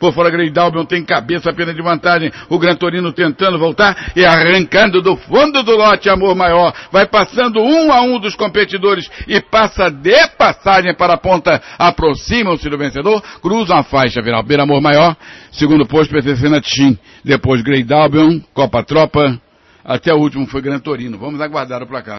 Por fora, Grey Dalbion tem cabeça apenas de vantagem. O Gran Torino tentando voltar e arrancando do fundo do lote Amor Maior. Vai passando um a um dos competidores e passa de passagem para a ponta. Aproximam-se do vencedor, cruzam a faixa final. Beira Amor Maior, segundo posto pertencendo a Tim. Depois Grey Dalbion, Copa Tropa. Até o último foi Gran Torino. Vamos aguardar o placar.